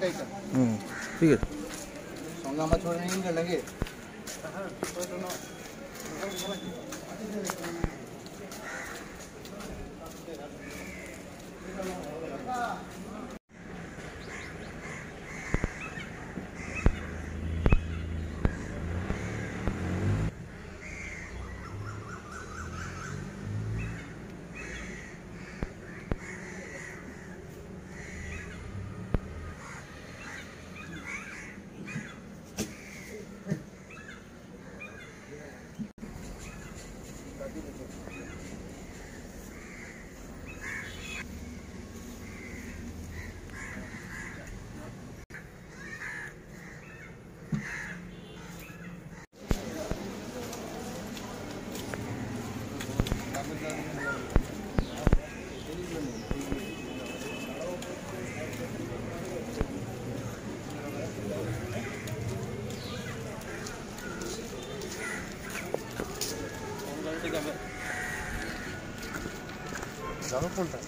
ठीक है। हम्म। छोड़ने लगे ダメこれだ。